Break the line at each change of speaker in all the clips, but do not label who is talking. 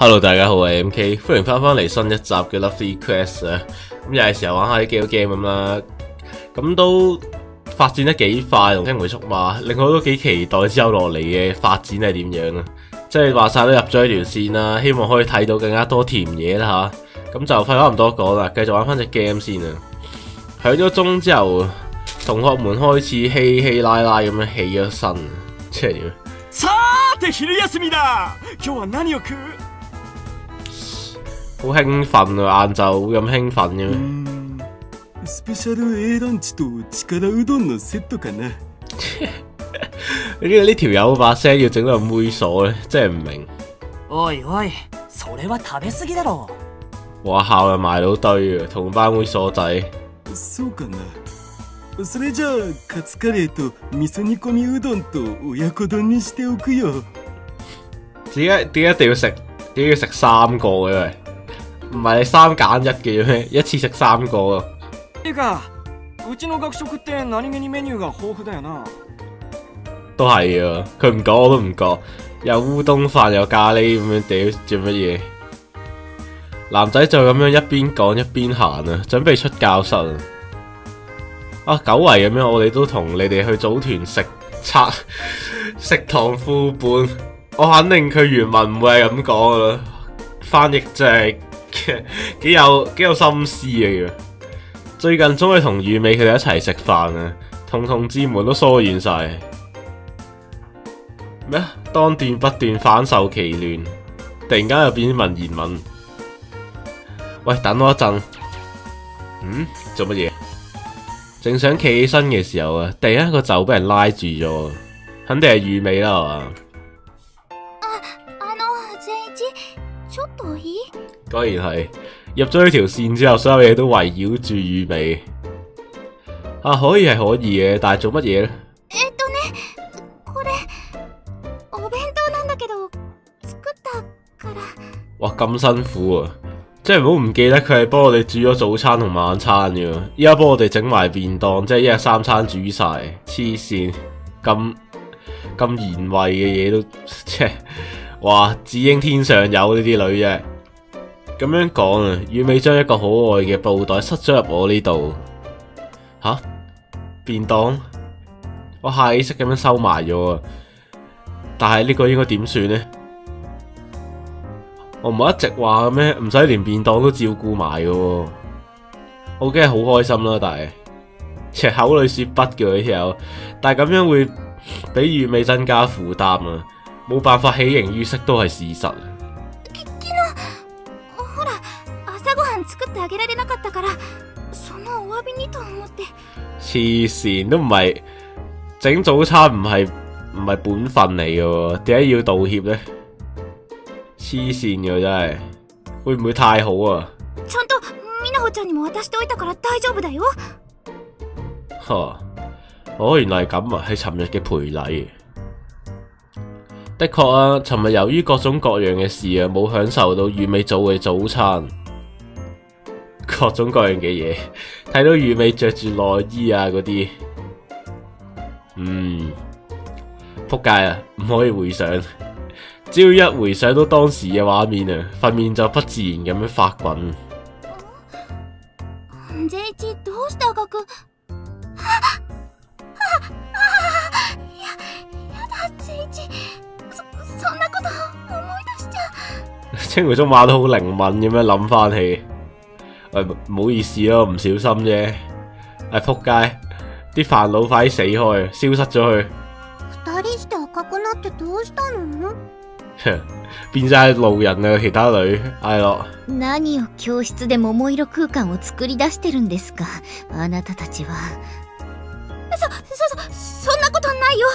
Hello，大家好，我係 MK，歡迎翻返嚟新一集嘅 Lovely Quest 啊！咁又係時候玩下啲幾個 game 咁啦，咁都發展得幾快，同青梅竹馬，令我都幾期待之後落嚟嘅發展係點樣啊！即係話晒都入咗一條線啦，希望可以睇到更加多甜嘢啦吓，咁就廢話唔多講啦，繼續玩翻隻 game 先啊！響咗鐘之後，同學們開始稀稀拉拉咁樣起咗身，即係點？
さて昼休みだ今日は何を食う
好興奮啊！晏晝會咁興奮嘅咩？
んスペシャル A ランチと力うどんのセットかな
你呢呢條友把聲要整到咁猥瑣咧，真係唔明。
おいおいそれは食べ過ぎだろ
哇校又埋到堆啊，同班猥瑣仔。
そうかなそれじゃあカツカレーと味噌煮込みうどんと親子丼にしておくよ
點解點解一定要食？點解要食三個嘅喂？ 唔係你三揀一嘅咩？一次食三個啊？
ていうかうちの學食って何気にメニューが豊富だよな
都係啊！佢唔講我都唔覺，有烏冬飯有咖喱咁樣屌做乜嘢？男仔就咁樣一邊講一邊行啊，準備出教室啊！啊，久違咁樣，我哋都同你哋去組團食餐食堂副本，我肯定佢原文唔會係咁講噶啦，翻譯真係 幾有几有心思嘅。最近终于同雨美佢哋一齊食飯啊，同同志們都疏遠晒。咩？當斷不斷，反受其亂，突然間又變文言文。喂，等我一陣。嗯？做乜嘢？正想企起身嘅時候啊，突然間個袖俾人拉住咗，肯定係雨美啦，係嘛？果然係入咗呢條線之後，所有嘢都圍繞住雨美。啊，可以係可以嘅，但係做乜嘢呢？
えっとねこれお弁當なんだけど作ったから
哇，咁辛苦啊！即係唔好唔記得佢係幫我哋煮咗早餐同晚餐嘅，依家幫我哋整埋便當，即係一日三餐煮晒，黐線咁咁賢惠嘅嘢都，即係哇，只應天上有呢啲女啫。 咁樣講啊，雨美將一個可愛嘅布袋塞咗入我呢度，吓便當，我下意識咁樣收埋咗啊！但係呢個應該點算呢？我唔係一直話嘅咩？唔使連便當都照顧埋嘅喎，我梗係好開心啦。但係其實口裏說不嘅呢條友，但係咁樣會俾雨美增加負擔啊！冇辦法喜形於色都係事實。黐線都唔係整早餐唔係唔係本分嚟嘅喎，點解要道歉呢？黐線嘅真係，會唔會太好啊？
ちゃんとみなほちゃんにも渡しておいたから大丈夫だよ
呵，哦，原來係咁啊，係尋日嘅賠禮。的確啊，尋日由於各種各樣嘅事啊，冇享受到雨美做嘅早餐， 各種各樣嘅嘢，睇到雨美着住內衣啊嗰啲，嗯，仆街啊，唔可以回想，只要一回想到當時嘅畫面啊，塊面就不自然咁樣發滾。
善一どうして赤くあああいややだ善一そそんなこと思い出しちゃう
青梅竹馬都好靈敏咁樣諗翻起， 喂唔好意思咯，唔小心啫。唉仆街，啲煩惱快死開，消失咗佢，
二人して赤くなってどうしたの
變晒路人啊！其他女嗌落，
何を教室で桃色空間を作り出してるんですかあなたたちはそ、そ、そ、そんなことないよ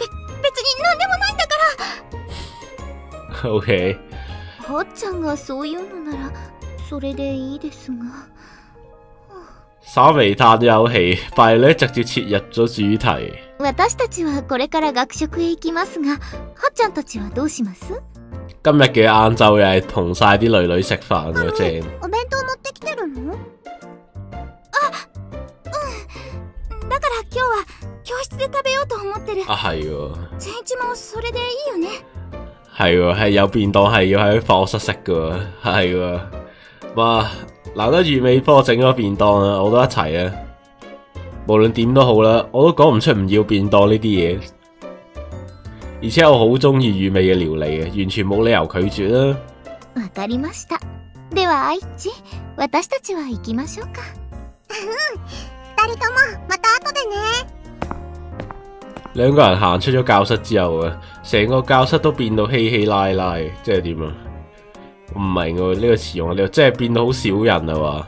べ、別に何でもないんだから
OK，
はっちゃんがそういうのならそれでいいですが
稍微嘆咗口氣，但係咧直接切入咗主題。
私たちはこれから学食へ行きますがはっちゃんたちはどうします
今日嘅晏晝又係同晒啲女女食飯喎，正。
お弁当持ってきてるのあ、うんだから今日は教室で食べようと思ってる
啊係喎，
善一もそれでいいよね
係喎，係有便當係要喺課室食噶喎，係喎。 哇，難得月尾幫我整咗便當啊，我都一齊啊。無論點都好啦，我都講唔出唔要便當呢啲嘢。而且我好中意月尾嘅料理嘅，完全冇理由拒絕啦。
わかりました。では、愛知、私たちは行きましょうか。二人とも、また後でね。
兩個人行出咗教室之後啊，成個教室都變到稀稀拉拉，即係點啊？ 我唔明喎，呢個詞用喺呢度，即係變到好少人啊嘛，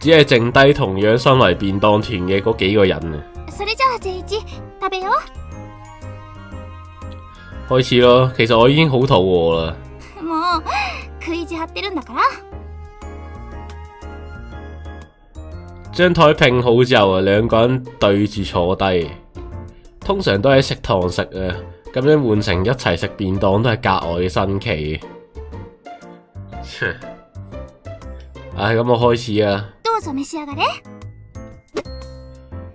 只係剩低同樣身為便當團嘅嗰幾個人啊。
それじゃあ、誠一、食べよ
開始咯，其實我已經好肚餓啦。
う。もう、食い意地張ってるんだから。
張台拼好之後啊，兩個人對住坐低，通常都喺食堂食啊，咁樣換成一齊食便當都係格外嘅新奇。 切唉，咁我開始啊！
どうぞ召し上がれ。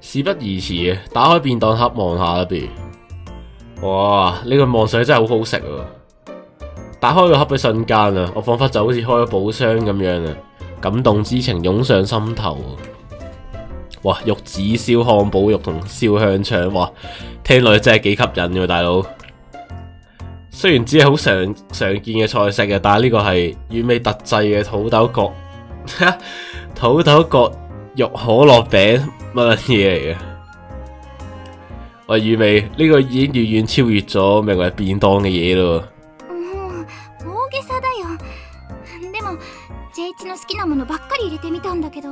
事不宜遲啊，打開便當盒望下啦，不如。哇！呢、個望上去真係好好食啊！打開個盒嘅瞬間啊，我彷彿就好似開咗寶箱咁樣啊，感動之情湧上心頭啊！哇！玉子燒漢堡肉同燒香腸，哇！聽落去真係幾吸引喎，大佬。 雖然只係好常常見嘅菜式嘅，但係呢個係完美特製嘅土豆角土豆角肉可樂餅乜撚嘢嚟嘅？喂，雨味呢、個已經遠遠超越咗名為便當嘅嘢咯。
もう、大げさだよ。でも、ジェイチの好きなものばっかり入れてみたんだけど。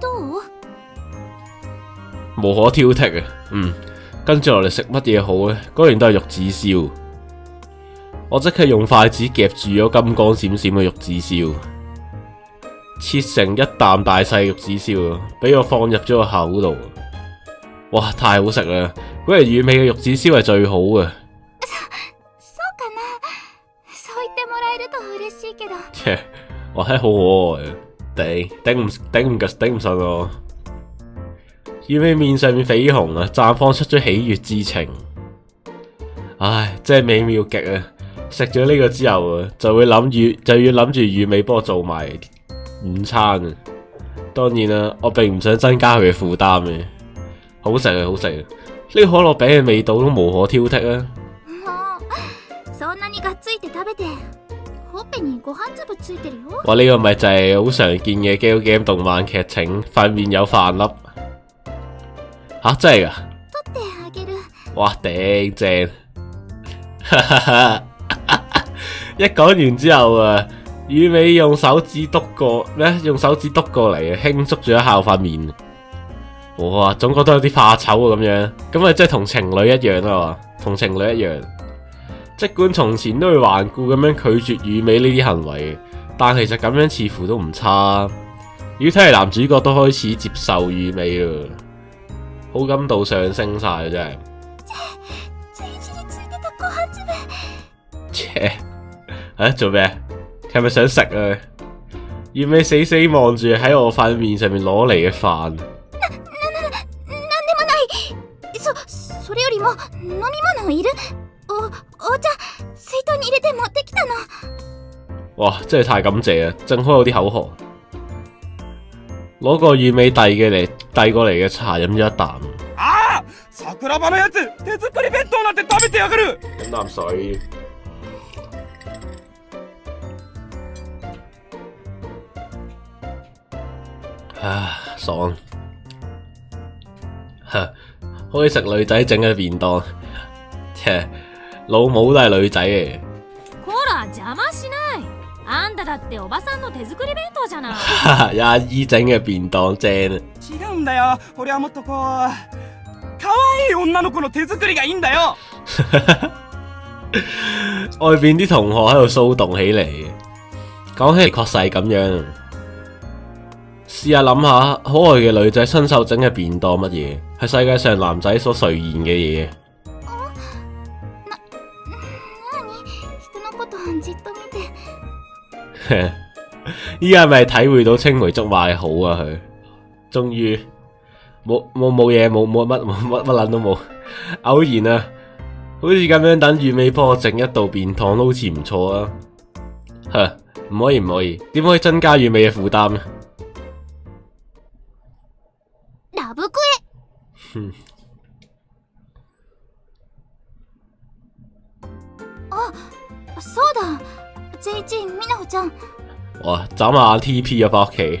どう
無可挑剔啊。嗯， 跟住落嚟食乜嘢好呢？果然都係玉子燒。我即刻用筷子夾住咗金光閃閃嘅玉子燒，切成一啖大細玉子燒啊，俾我放入咗個口度。哇，太好食啦！嗰日乳味嘅玉子燒係最好嘅。
そうかなそう言ってもらえると嬉しいけど。
切，哇，係好可愛啊！頂頂唔頂唔頂唔順我。 乳味面上面緋紅啊，綻放出咗喜悅之情。唉，真係美妙極啊！食咗呢個之後啊，就會諗住就要諗住乳味幫我做埋午餐啊。當然啦，我並唔想增加佢嘅負擔嘅。好食啊，好食啊！呢、個可樂餅嘅味道都無可挑剔啊！
もう、そんなにがっついて食べて。ほっぺにご飯粒ついてるよ。
哇！呢、個咪就係好常見嘅 Gal Game 動漫劇情，塊面有飯粒。 吓、真係㗎？
取ってあげる。
哇！頂正，一講完之後啊，雨美用手指篤過咩？用手指篤過嚟啊，輕觸咗一下塊面。哇！總覺得有啲怕醜啊咁樣，咁啊即係同情侶一樣啊嘛，同情侶一樣。即管從前都會頑固咁樣拒絕雨美呢啲行為，但其實咁樣似乎都唔差。如果睇嚟男主角都開始接受雨美啦， 好感度上升晒啊真係。
ついじりついてたご飯粒。
切！啊，做咩？係咪想食啊？月尾死死望住喺我塊面上面攞嚟嘅飯，
なんでもない。そ、それよりも、飲み物いるお、お茶、水筒に入れて持ってきたの。
哇！真係太感謝啊！正好有啲口渴，攞個月尾遞嘅嚟 遞過嚟嘅茶飲咗一啖，
ああ桜庭のやつ手作り弁当なんて食べてやがる
飲啖水。啊，爽！哈，可以食女仔整嘅便當，切，老母都係女仔嚟。
こら邪魔しないあんただっておばさんの手作り弁当じゃない
哈哈，阿姨整嘅便當正啊！
違うんだよ俺はもっとこう可愛い女の子の手作りがいいんだよ
外邊啲同學喺度騷動起嚟，講起嚟確實係咁樣。試下諗下，可愛嘅女仔親手整嘅便當乜嘢，係世界上男仔所垂涎嘅嘢。
なに人のことじっと見て。
依家係咪體會到青梅竹馬嘅好啊？佢 終於冇冇冇嘢，冇冇乜冇乜乜撚都冇。偶然啊， 好似咁樣等月尾幫我整一道便當都好似唔錯啊！呵，唔可以唔可以，點可以增加月尾嘅負擔呢？
ラブクエあそうだ J1 みなほちゃん
哇！眨下眼 T.P. 咗翻屋企，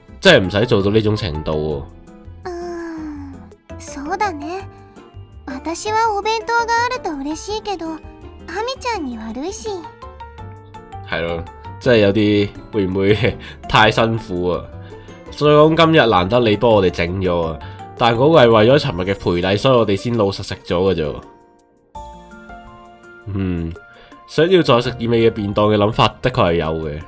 真係唔使做到呢種程度
うーんそうだね私はお弁当があると嬉しいけどハミちゃんに悪いし
喎。係咯，真係有啲會唔會太辛苦啊？再講今日難得你幫我哋整咗啊！但嗰個係為咗尋日嘅賠禮，所以我哋先老實食咗嘅啫。嗯，想要再食意味嘅便當嘅諗法，的確係有嘅。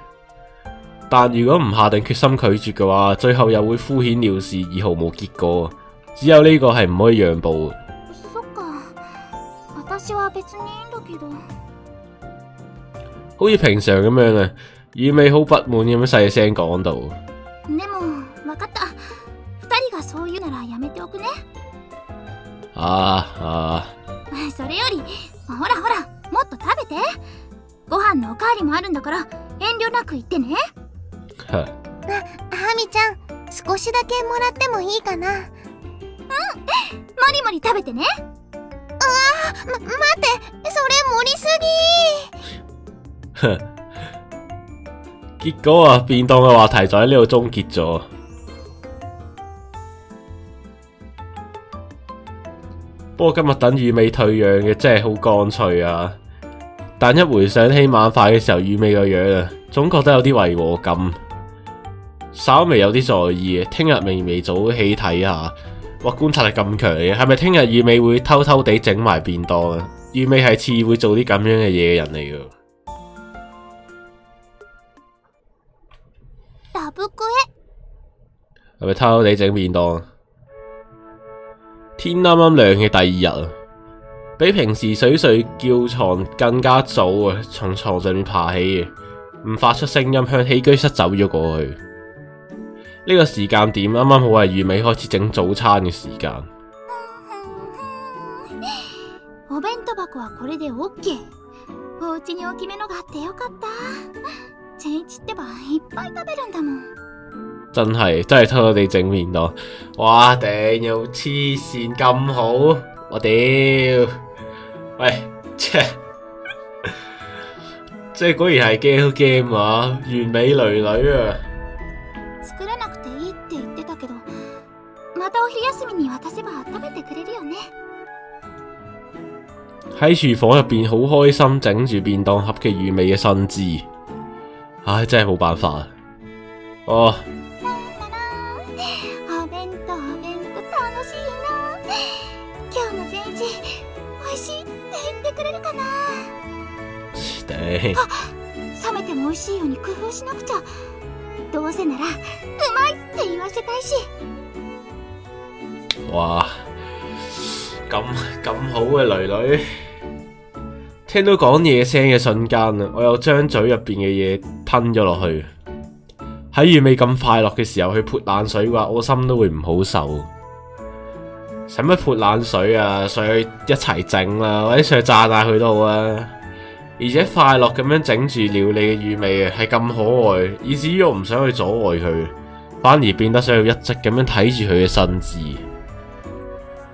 但如果唔下定決心拒絕嘅話，最後又會敷衍了事而毫無結果。只有呢個係唔可以讓步嘅。
そっか私は別にいいんだけど
好似平常咁樣啊，意味好不滿咁樣細聲講到。
でも分かった二人がそう言うならやめておくね
啊啊！
それよりほらほらもっと食べてご飯のおかわりもあるんだから遠慮なく言ってね
呵
ハミちゃん少しだけもらってもいいかなうんもりもり食べてねあー、ま、待ってそれ盛りす
呵，結果啊，便當嘅話題就喺呢度終結咗。不過今日等雨美退讓嘅真係好乾脆啊！但一回想起晚飯嘅時候雨美個樣啊，總覺得有啲違和感， 稍微有啲在意。聽日微微早起睇下，哇！觀察力咁強嘅，係咪聽日雨美會偷偷地整埋便當啊？雨美係次會做啲咁樣嘅嘢嘅人嚟噶。
ぎラブク
係咪偷偷地整便當？天啱啱亮嘅第二日啊，比平時水水叫床更加早啊，從床上面爬起嘅，唔發出聲音向起居室走咗過去。 呢、個時間點啱啱好係月尾開始整早餐嘅時間。
エお弁當箱はこれで OK お家に大きめのがあってよかったチェンイチってばいっぱい食べるんだもん
真係真係偷偷地整便當，哇頂又黐線咁好，我屌！喂，切！即係果然係 game game 啊，完美女女啊！
お昼休みに渡せば食べてくれるよね。
喺廚房入邊好開心整住便當盒嘅雨美嘅新姿，唉真係冇辦法。啊！哦，
お弁當お弁当楽しいな。今日の美味しいって言ってくれるかな。
頂！
冷めても美味しいように工夫しなくちゃ。どうせならうまいって言わせたいし
哇，咁咁好嘅女女，聽到講嘢聲嘅瞬間啊，我又將嘴入边嘅嘢吞咗落去。喺月尾咁快樂嘅時候去泼冷水嘅話，我心都會唔好受。使乜泼冷水啊？上去一齊整啦，或者上去讚下佢都好啊。而且快樂咁樣整住料理嘅月尾啊，係咁可愛，以至於我唔想去阻礙佢，反而變得想要一直咁樣睇住佢嘅身姿。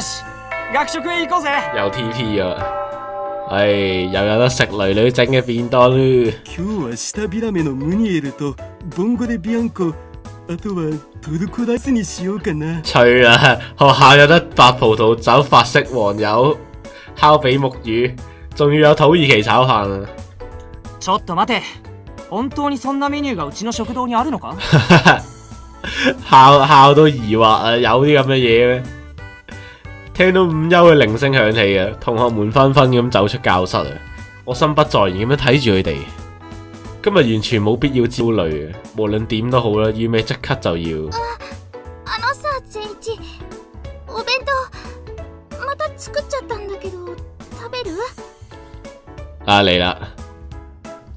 よし頑 学食へ行こうぜ
有 TP 啊！唉，又有得食女女整嘅便當啦！
今日は舌ビラメのムニエルとボンゴでビアンコあとはトルコライスにしようかな
吹啦！學校有得白葡萄酒、法式黃油、烤比木魚，仲要有土耳其炒飯啊！
ちょっと待て本當にそんなメニューがうちの食堂にあるのか
校校都疑惑啊，有啲咁嘅嘢咩？ 聽到午休嘅鈴聲響起啊，同學們紛紛咁走出教室啊！我心不在焉咁樣睇住佢哋。今日完全冇必要焦慮啊！無論點都好啦，要咩即刻就要。
あのさ善一お弁当また作っちゃったんだけど食べる
啊嚟啦！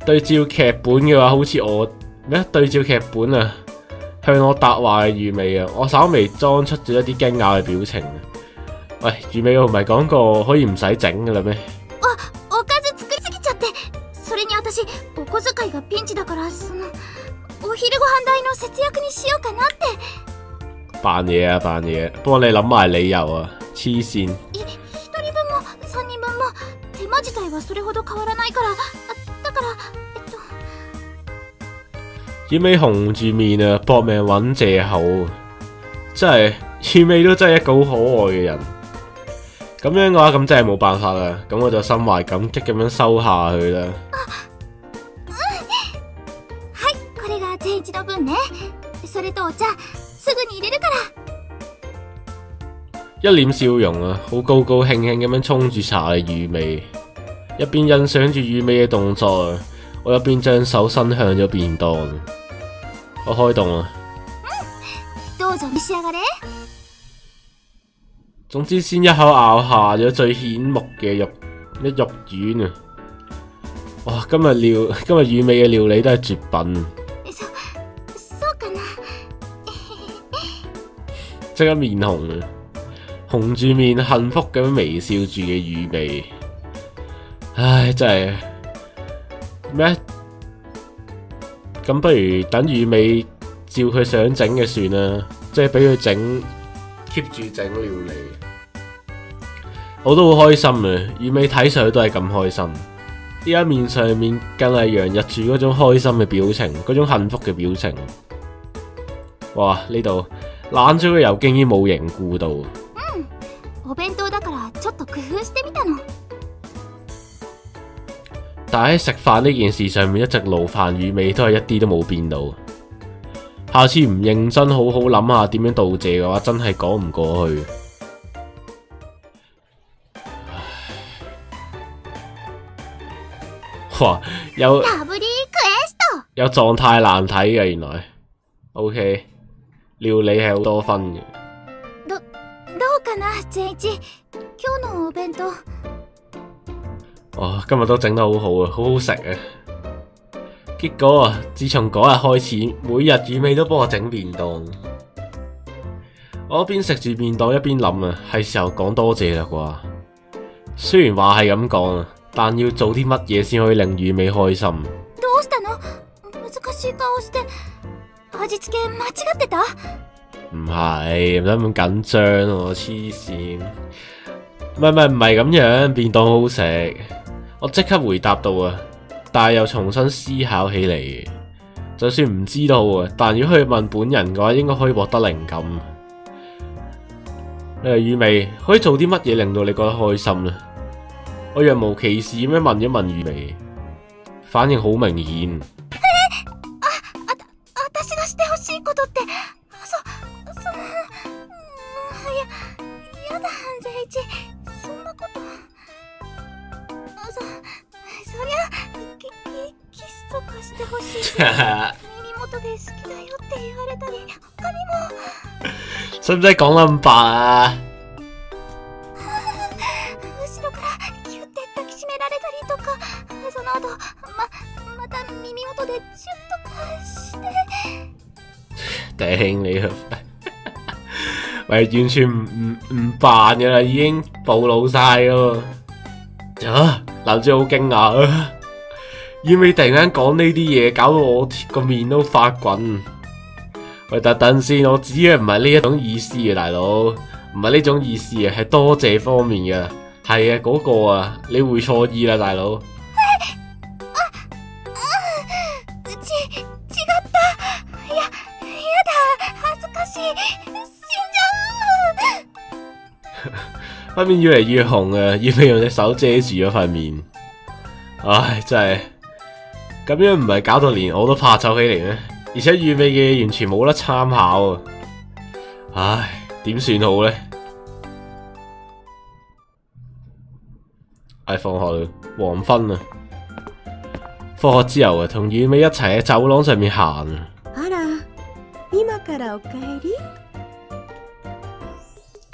對照劇本嘅話，好似我咩？對照劇本啊，向我答話嘅魚尾啊，我稍微裝出咗一啲驚訝嘅表情。 喂，魚尾我唔係講過可以唔使整嘅啦咩？
おかず作りすぎちゃってそれに私お小遣いがピンチだからそのお昼ご飯代の節約にしようかなって
扮嘢啊，扮嘢，幫你諗埋理由啊！黐線，
い一人分も三人分も手間自体はそれほど変わらないからあだからえっと
魚尾紅住面啊，搏命揾藉口，真係魚尾都真係一個好可愛嘅人。 咁樣嘅話，咁真係冇辦法啦。咁我就心懷感激咁樣收下佢啦。
はいこれが善一の分ねそれとお茶すぐに入れるから
一臉笑容啊，好高高興興咁樣沖住茶嘅魚尾，一邊欣賞住魚尾嘅動作啊，我一邊將手伸向咗便當。我開動啦，
どうぞ召し上がれ
總之先一口咬下咗最顯目嘅肉一肉丸啊！哇，今日料今日魚尾嘅料理都係絕品，
そそうかな
即刻面紅啊！紅住面幸福咁樣微笑住嘅魚尾，唉，真係咩？咁不如等魚尾照佢想整嘅算啦，即係俾佢整 keep 住整料理。 我都好開心啊！魚尾睇上去都係咁開心，依家面上面更係洋溢住嗰種開心嘅表情，嗰種幸福嘅表情。哇！呢度懶咗嘅油經已冇凝固到。
お弁當だからちょっと工夫してみたの
但喺食飯呢件事上面，一直勞煩魚尾都係一啲都冇變到。下次唔認真好好諗下點樣道謝嘅話，真係講唔過去。 哇！有
ラブリークエスト
有狀態難睇嘅原來。OK，料理係好多分嘅。
どうかな善一今日のお弁當
哦，今日都整得好好啊，好好食啊！結果啊，自從嗰日開始，每日魚尾都幫我整便當。我一邊食住便當一邊諗啊，係時候講多謝啦啩。雖然話係咁講啊， 但要做啲乜嘢先可以令魚尾開心？
どうしたの難しい顔して味付け間違ってた
唔係，唔使咁緊張喎，黐線。唔係唔係唔係咁樣，便當好好食。我即刻回答到啊，但係又重新思考起嚟。就算唔知道啊，但如果去問本人嘅話，應該可以獲得靈感。你話魚尾可以做啲乜嘢令到你覺得開心呢？ 我若無其事咁樣問一問魚尾，反應好明顯。
私がしてほしい
你啊！喂，完全唔唔唔扮噶啦，已經暴露晒咯。啊！男主好驚訝啊！要尾突然間講呢啲嘢，搞到我個面都發滾。喂，等等先，我指嘅唔係呢一種意思啊，大佬。唔係呢種意思啊，係多謝方面嘅。係啊，嗰、個啊，你會錯意啦，大佬。塊面越嚟越紅啊，要俾用隻手遮住咗塊面。唉，真係咁樣唔係搞到連我都怕醜起嚟咩？而且預備嘅完全冇得參考啊！唉，點算好呢？唉，放學啦，黃昏啊。放學之後啊，同雨美一齊喺走廊上面行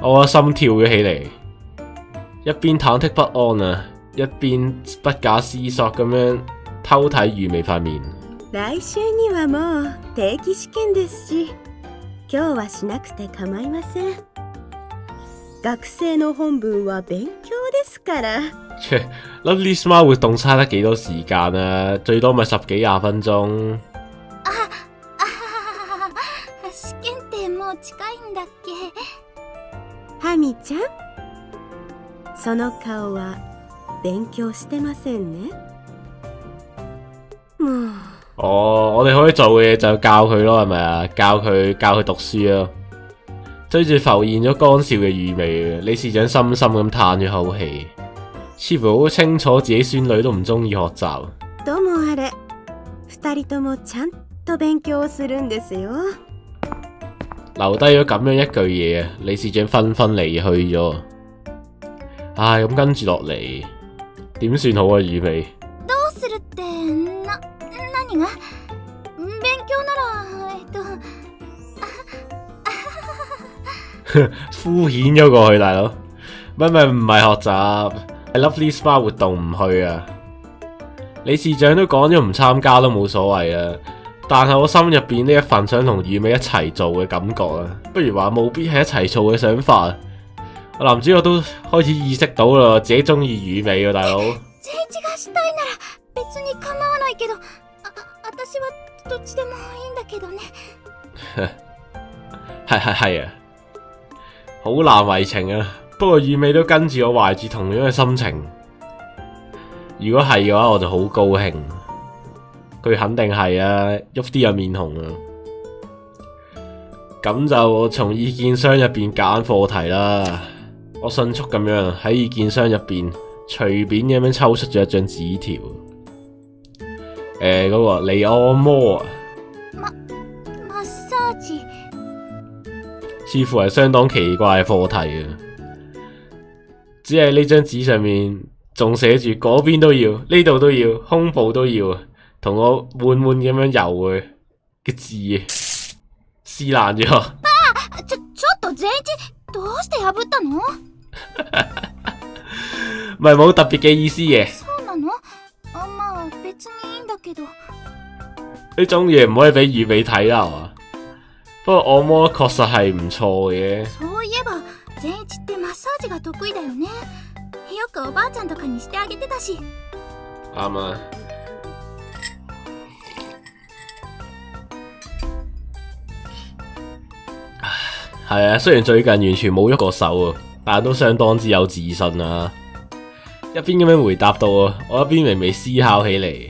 我個心跳咗起嚟，一邊忐忑不安啊，一邊不假思索咁樣偷睇雨美塊面。
来週にはもう定期試験ですし今日はしなくて構いません学生の本文は勉強ですから
切，Lovely Smile 活動差得幾多時間啊？最多咪十幾廿分鐘。
ハミちゃん？その顔は勉強してませんね？もう
哦，我哋可以做嘅嘢就教佢咯，係咪啊？教佢教佢讀書咯。追住浮現咗乾笑嘅雨味，理事長深深咁嘆咗口氣，似乎好清楚自己孫女都唔中意學習。
ともあれ二人ともちゃんと勉強をするんですよ
留低咗咁樣一句嘢啊！理事長紛紛離去咗。唉，咁跟住落嚟點算好啊？雨味，
どうするってな何が勉強ならえっと
敷衍咗過去，大佬。唔係唔係唔係學習，係 Lovely Spa 活動唔去啊！理事長都講咗唔參加都冇所謂啊， 但係我心入邊呢一份想同雨美一齊做嘅感覺啊，不如話冇必係一齊做嘅想法啊！我男主角都開始意識到啦，自己中意雨美啊，大佬。
聖一がしたいなら別に構わないけどあ私はどっちでもいいんだけどね
係係係啊，好難為情啊！不過雨美都跟住我懷住同樣嘅心情。如果係嘅話，我就好高興。 佢肯定係啊，喐啲有面紅啊。咁就從意見箱入邊揀課題啦。我迅速咁樣喺意見箱入邊隨便咁樣抽出咗一張紙條。誒、嗰、個嚟按摩啊！
マッサージ
似乎係相當奇怪嘅課題啊！只係呢張紙上面仲寫住嗰邊都要，呢度都要，胸部都要，啊， 同我滿滿咁樣游佢嘅字撕爛咗。
ちょちょっと善一どうして破ったの
唔係冇特別嘅意思嘅，
そうなのあまあ別にいいんだけど
呢種嘢唔可以俾雨美睇啦，係嘛？不過按摩確實係唔錯嘅。
そういえば善一ってマッサージが得意だよねよくおばあちゃんとかにしてあげてたし
啱啊！ 係啊，雖然最近完全冇喐過手啊，但都相當之有自信啊！一邊咁樣回答到啊，我一邊微微思考起嚟。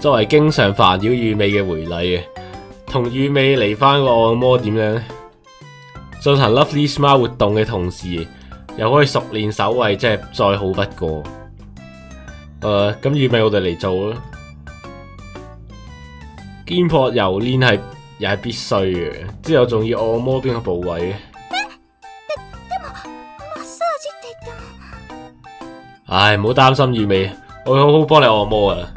作為經常煩擾雨美嘅回禮啊，同雨美嚟翻個按摩點樣呢？进行 Lovely Smile 活動嘅同時，又可以熟練手位，真係再好不過。誒、咁雨美我哋嚟做啦。肩膊油練係又系必须嘅。之后仲要按摩边个部位？唉，唔好担心预美，我会好好帮你按摩啊！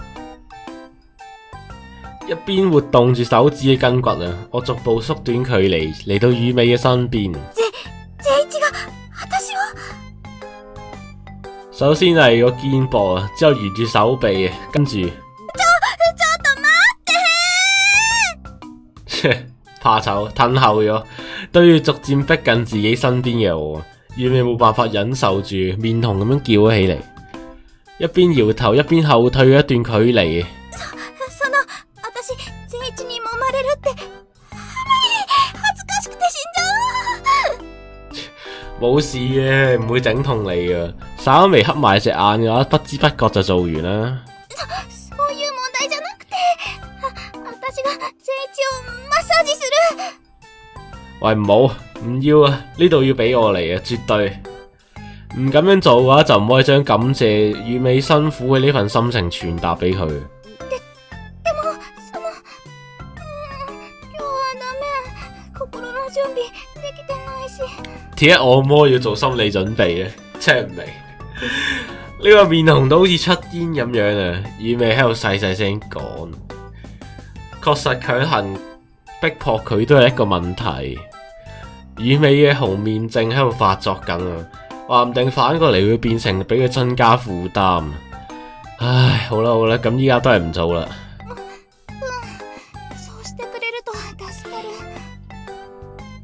一边活动住手指嘅筋骨啊，我逐步缩短距离嚟到预美嘅身
边。
首先系个肩膊啊，之后沿住手臂啊，跟住。怕醜，褪後咗，對住逐漸逼近自己身邊嘅我，雨美冇辦法忍受住，面紅咁樣叫咗起嚟，一邊搖頭一邊後退咗一段距離。
その私善一に揉まれるってあまり恥ずかしくて死んじゃう
冇事嘅，唔會整痛你噶。稍微黑埋隻眼嘅話，不知不覺就做完啦。 喂，唔好，唔要啊！呢度要俾我嚟啊，絕對唔咁樣做嘅話，就唔可以將感謝雨美辛苦嘅呢份心情傳達俾佢。
でもそのうーん今日はダメ心の準備できてないし
點解按摩要做心理準備呢？真係唔明。呢個面紅到好似出煙咁樣啊！雨美喺度細細聲講，確實強行逼迫佢都係一個問題。 雨美嘅紅面正喺度發作緊啊，話唔定反過嚟會變成俾佢增加負擔。唉，好啦好啦，咁依家都係唔做啦。
そうしてくれると助かる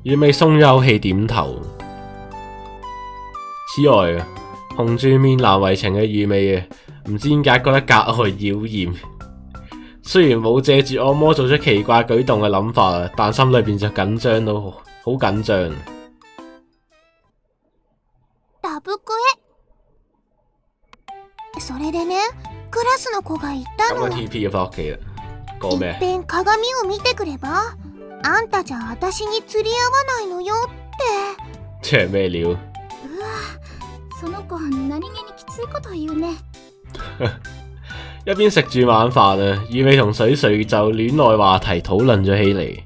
雨美鬆咗口氣，點頭。此外啊，紅住面難為情嘅雨美啊，唔知點解覺得格外妖豔。雖然冇借住按摩做出奇怪舉動嘅諗法啊，但心裏邊就緊張到 好好緊張。
ラブクエそれでねクラスの子が言った
咁個
の
TP 要翻屋企啦，講
いっ
咩？
ぺん鏡を見てくればあんたじゃ私に釣り合わないのよって
即係咩料？
うわその子何気にきついこと言うね
一邊食住晚飯啊，雨美同水水就戀愛話題討論咗起嚟。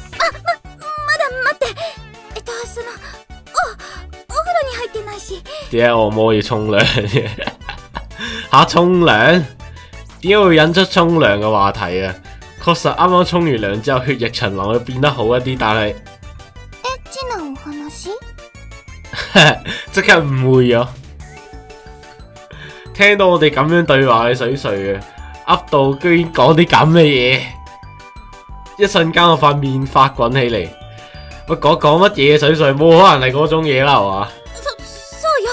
おお風呂に入ってないし
點解按摩要沖涼嘅？吓沖涼？點解會引出沖涼嘅話題啊？確實啱啱沖完涼之後，血液循環會變得好一啲，但係
エッチなお話
即刻誤會咗。聽到我哋咁樣對話嘅水水啊，噏到居然講啲咁嘅嘢，一瞬間我塊面發滾起嚟。 喂，講講乜嘢啊水水？冇可能係嗰種嘢啦，係嘛？
そそうよ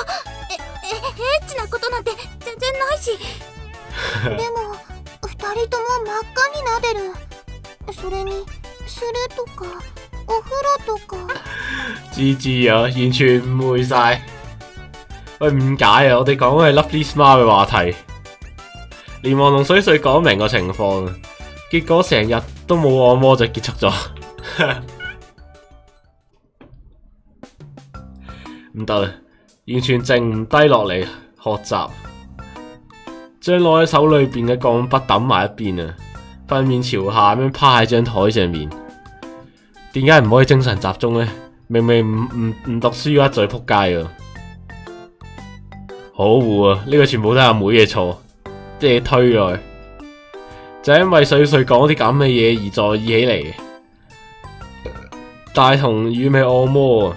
ええエッチなことなんて全然ないしでも二人とも真っ赤になでるそれにするとかお風呂とか
知知啊，完全誤會晒。喂，誤解啊！我哋講嘅係 Lovely Smile 嘅話題，連王同水水講明個情況啊，結果成日都冇按摩就結束咗。 唔得啦，完全靜唔低落嚟學習，將攞喺手裏邊嘅鋼筆抌埋一邊啊，塊面朝下咁樣趴喺張台上面。點解唔可以精神集中呢？明明唔唔唔讀書嘅嘴扑街啊！可惡啊！呢、個全部都係阿妹嘅錯，即係推佢，就因為水水講啲咁嘅嘢而在意起嚟。大同与美按摩啊，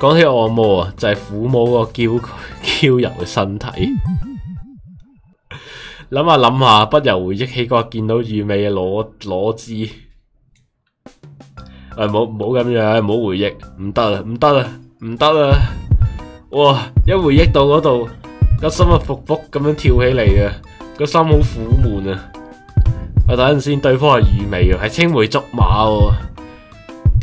讲起按摩啊，就係、撫摸个娇娇 柔嘅身體。諗下諗下，不由回忆起嗰日見到雨美嘅裸裸姿。诶，唔好唔好咁样，唔好回忆，唔得啦，唔得啦，唔得啦！哇，一回忆到嗰度，個心啊伏伏咁样跳起嚟啊！个心好苦闷啊！我等阵先，对方係魚尾啊，系青梅竹
马喎。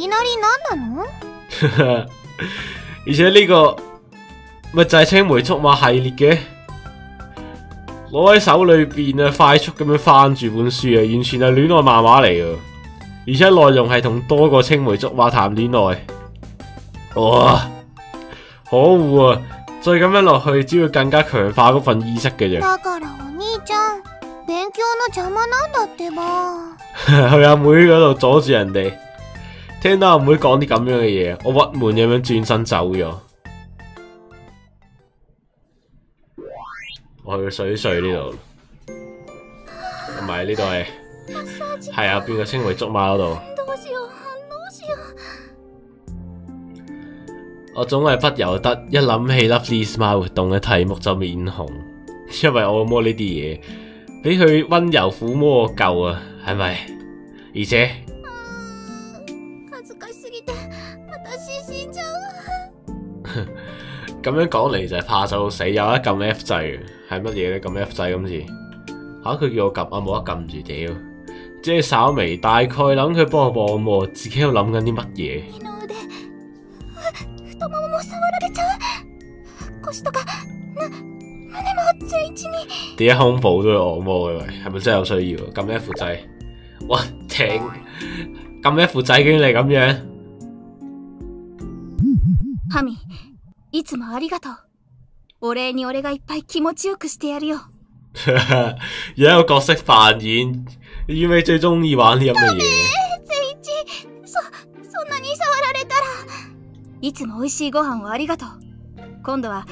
きなり何なの
而且呢、個咪就係青梅竹馬系列嘅，攞喺手裏邊啊，快速咁樣翻住本書啊，完全係戀愛漫畫嚟噶，而且內容係同多個青梅竹馬談戀愛，哇，可惡啊！再咁樣落去，只會更加強化嗰份意識嘅啫。
だからお兄ちゃん勉強の邪魔なんだってば
去阿妹嗰度阻住人哋， 聽到阿妹講啲咁樣嘅嘢，我鬱悶咁樣轉身走咗。我去水水呢度，唔係呢度係係啊，邊個青梅竹馬嗰度？
どうしようどうしよう
我總係不由得一諗起 Lovely Smile 活動嘅題目就面紅，因為按摩呢啲嘢俾佢温柔撫摸我夠啊，係咪？而且 咁樣講嚟就係怕手到死，有一撳 F 掣，係乜嘢咧？撳 F 掣今次吓佢叫我撳啊，冇得撳住屌，即係稍微大概諗佢幫我按摩，自己喺度諗緊啲乜嘢？
二の腕太ももも触られちゃう腰とかむ胸も全一に
點解胸部都要按摩嘅喂？係咪真係有需要？撳 F 掣，哇停！撳 F 掣竟然係咁樣，
ハミ いつもありがとう。お禮に俺がいっぱい気持ちよくしてやるよ。
有一個角色扮演，於尾最中意玩呢咁嘅嘢。
そそんなに触られたら。
いつも美味しいご飯をありがとう。今度は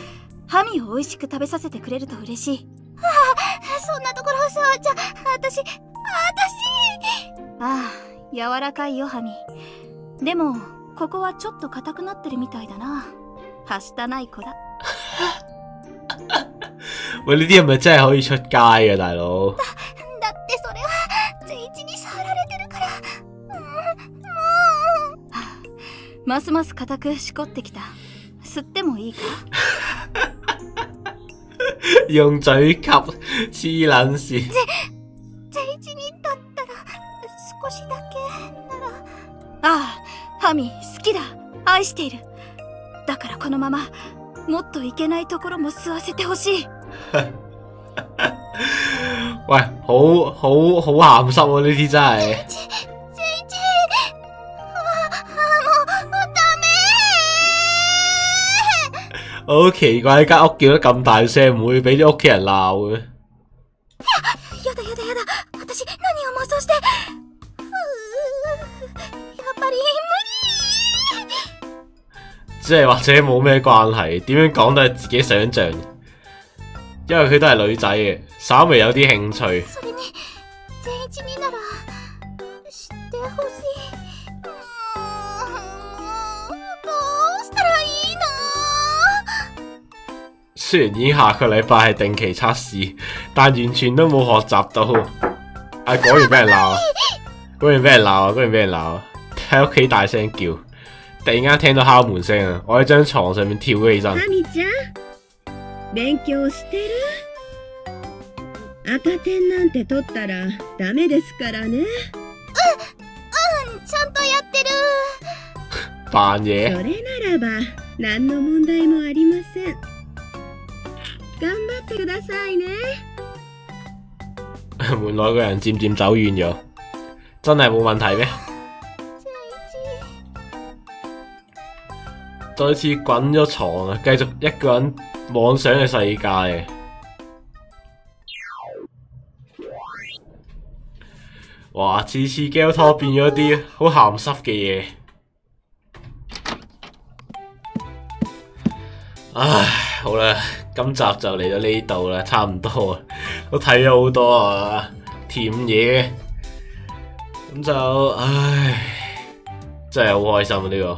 ハミを美味しく食べさせてくれると嬉しい。
そんなところを触っちゃ私私。
ああ柔らかいよハミ。でもここはちょっと硬くなってるみたいだなはしたない子だ
喂，呢啲係咪真係可以出街嘅，大佬？
だってそれは全一に触られてるからうんもう
ますます硬くしこってきた吸ってもいいか
用嘴吸黐撚線。
全一にだったら少しだけなら
ああハミ好きだ愛している だからこのままもっといけないところも吸わせてほしい
喂，好好好鹹濕喎！呢啲真係。好奇怪，間屋叫得咁大聲，唔會俾啲屋企人鬧嘅。即係或者冇咩關係，點樣講都係自己想像。因為佢都係女仔嘅，稍微有啲興趣。
理それに全一になら知ってほしいうーんどうしたらいいの
雖然已經下個禮拜係定期測試，但完全都冇學習到。啊，果然俾人鬧啊！果然俾人鬧啊！果然俾人鬧啊！喺屋企大聲叫， 突然間聽到敲門聲啊！我喺張床上面跳咗起身。
ミちゃん勉強してる赤点なんて取ったらダメですからね
ちゃんとやってる
扮嘢
そ。れならば何の問題もありません頑張ってくださいね
門內個人漸漸走遠咗，真係冇問題咩？ 再次滾咗床啊！繼續一個人妄想嘅世界。哇！次次 gel 拖變咗啲好鹹濕嘅嘢。唉，好啦，今集就嚟到呢度啦，差唔多啊，我睇咗好多啊，甜嘢，咁就唉，真係好開心啊！呢、個